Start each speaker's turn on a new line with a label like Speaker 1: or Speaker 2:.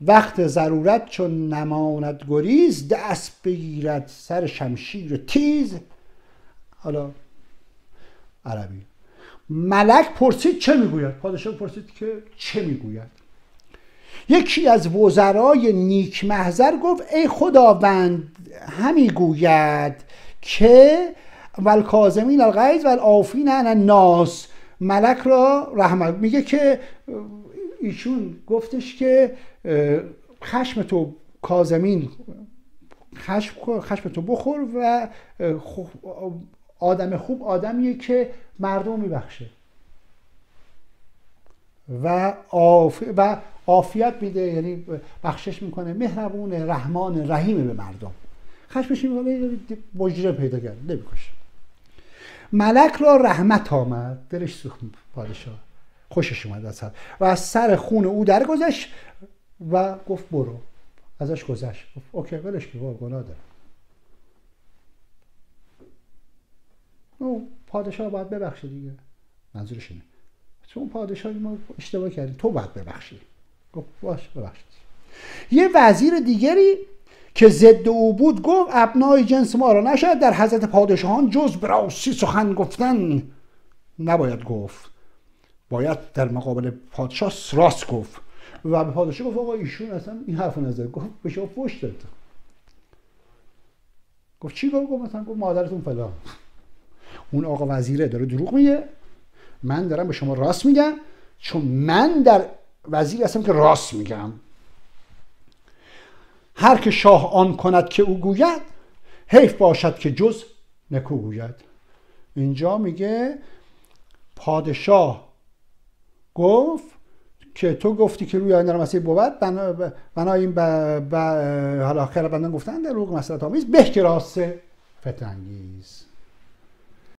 Speaker 1: وقت ضرورت چون نماند گریز دست بگیرد سر شمشیر تیز. حالا عربی. ملک پرسید چه می‌گوید؟ پادشاه پرسید که چه می‌گوید؟ یکی از وزرای نیک محضر گفت ای خداوند همی گوید که ول کازمین الغیظ ول آفین عن الناس. ملک را رحمت میگه که ایشون گفتش که خشم تو کازمین خشم, خشم تو بخور و آدم خوب آدمیه که مردم میبخشه. و, آف... و عافیت میده یعنی بخشش می‌کنه. مهربون رحمان رحیم به مردم. خشمش می‌کنه مجرم پیدا کرد نمی‌کشه. ملک را رحمت آمد. دلش سوخت پادشاه. خوشش اومد از و از سر خون او درگذشت و گفت برو. ازش گذشت. گفت اوکی ولش که گناه داره او پادشاه باید ببخشه دیگه. منظورش اینه. چون پادشاهی ما اشتباه کردیم. تو باید ببخشی. گفت باش ببخشید. یه وزیر دیگری که ضد او بود گفت ابنای جنس ما را نشد در حضرت پادشاهان جز براسی سخن گفتن نباید گفت. باید در مقابل پادشاه راست گفت و به پادشاه گفت آقا ایشون اصلا این حرف نزد. گفت به شما فوش داد. گفت چی گفت؟ گفت مثلا گفت مادرتون فلان. اون آقا وزیره داره دروغ میگه. من دارم به شما راست میگم چون من در وزیر هستم که راست میگم. هر که شاه آن کند که او گوید حیف باشد که جز نکو گوید. اینجا میگه پادشاه گفت که تو گفتی که روی آینده مسیح بود بنا این حالا خیلی بندن گفتن در روح مسئلت آمیز به که راست فتنگیز.